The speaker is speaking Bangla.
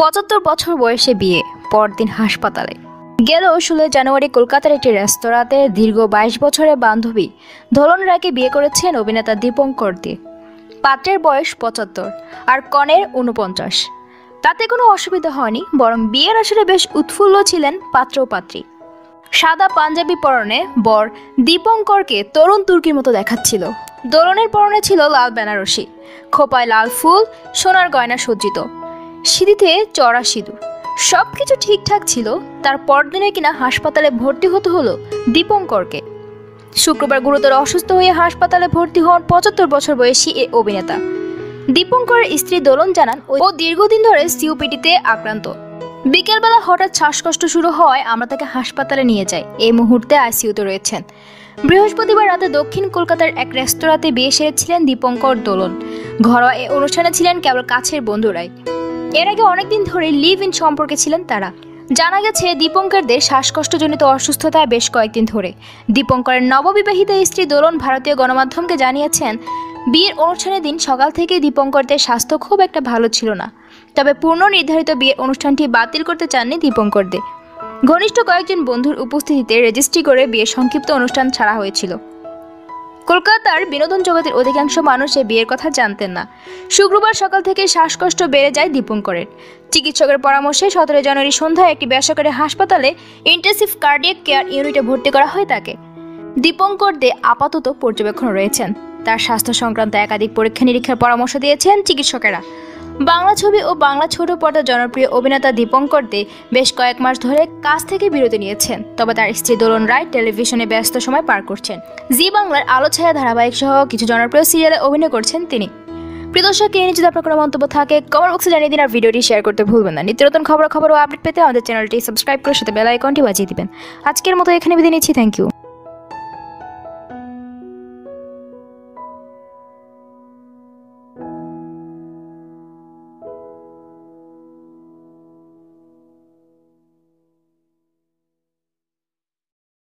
পঁচাত্তর বছর বয়সে বিয়ে, পরদিন হাসপাতালে। গেল ষোলোই জানুয়ারি কলকাতার একটি রেস্তোরাঁতে দীর্ঘ বাইশ বছরের বান্ধবী ধলন রায়কে বিয়ে করেছেন অভিনেতা দীপঙ্কর দে। পাত্রের বয়স পঁচাত্তর আর কনের উনপঞ্চাশ তাতে কোনো অসুবিধা হয়নি, বরং বিয়ের আসলে বেশ উৎফুল্ল ছিলেন পাত্র পাত্রী। সাদা পাঞ্জাবি পরনে বর দীপঙ্করকে তরুণ তুর্কির মতো দেখাচ্ছিল। দোলনের পরনে ছিল লাল বেনারসি, খোপায় লাল ফুল, সোনার গয়না সজ্জিত। সিঁড়িতে চড়া সিঁদুর। সব কিছু ঠিকঠাক ছিল। তার পরদিনে কিনা হাসপাতালে ভর্তি হতে হলো দীপঙ্করকে। শুক্রবার গুরুতর অসুস্থ হয়ে হাসপাতালে ভর্তি হন পঁচাত্তর বছর বয়সী এ অভিনেতা। দীপঙ্করের স্ত্রী দোলন জানান, ও দীর্ঘদিন ধরে সিওপিডিতে আক্রান্ত। বিকেলবেলা হঠাৎ শ্বাসকষ্ট শুরু হওয়ায় আমরা তাকে হাসপাতালে নিয়ে যাই। এই মুহূর্তে আইসিইউতে রয়েছেন। বৃহস্পতিবার রাতে দক্ষিণ কলকাতার এক রেস্তোরাঁতে বিয়ে সেরেছিলেন দীপঙ্কর দোলন। ঘরোয়া এই অনুষ্ঠানে ছিলেন কেবল কাছের বন্ধুরাই। এর আগে অনেকদিন ধরে লিভ ইন সম্পর্কে ছিলেন তারা। জানা গেছে, দীপঙ্করদের শ্বাসকষ্টজনিত অসুস্থতায় বেশ কয়েকদিন ধরে। দীপঙ্করের নববিবাহিত স্ত্রী দোলন ভারতীয় গণমাধ্যমকে জানিয়েছেন, বিয়ের অনুষ্ঠানের দিন সকাল থেকেই দীপঙ্করদের স্বাস্থ্য খুব একটা ভালো ছিল না। তবে পূর্ণ নির্ধারিত বিয়ের অনুষ্ঠানটি বাতিল করতে চাননি দীপঙ্কর দে ঘনিষ্ঠ কয়েকজন বন্ধুর উপস্থিতিতে রেজিস্ট্রি করে বিয়ের সংক্ষিপ্ত অনুষ্ঠান ছাড়া হয়েছিল। কলকাতার বিনোদন জগতের অধিকাংশ মানুষ এই বিয়ের কথা জানতেন না। শুক্রবার সকাল থেকে শ্বাসকষ্ট বেড়ে যায় দীপঙ্করের। চিকিৎসকের পরামর্শে সতেরো জানুয়ারি সন্ধ্যায় একটি বেসরকারি হাসপাতালে ইন্টেন্সিভ কার্ডিয়াক কেয়ার ইউনিটে ভর্তি করা হয় তাকে। দীপঙ্কর দে আপাতত পর্যবেক্ষণ রয়েছেন। তার স্বাস্থ্য সংক্রান্ত একাধিক পরীক্ষা নিরীক্ষার পরামর্শ দিয়েছেন চিকিৎসকেরা। বাংলা ছবি ও বাংলা ছোট পর্দার জনপ্রিয় অভিনেতা দীপঙ্কর দে বেশ কয়েক মাস ধরে কাজ থেকে বিরতি নিয়েছেন, তবে তার স্ত্রী দোলন রায় টেলিভিশনে ব্যস্ত সময় পার করছেন। জি বাংলার আলো ছায়া ধারাবাহিক সহ কিছু জনপ্রিয় সিরিয়ালে অভিনয় করছেন তিনি। প্রিয় দর্শক, এই নিয়ে যদি আপনার কোনো মন্তব্য থাকে কমেন্ট বক্সে জানিয়ে দিন আর ভিডিওটি শেয়ার করতে ভুলবেন না। নিত্য নতুন খবর খবর ও আপডেট পেতে আমাদের চ্যানেলটি সাবস্ক্রাইব করে সাথে বেল আইকনটি বাজিয়ে দিবেন। আজকের মতো এখানে বিদায় নিচ্ছি। Thank you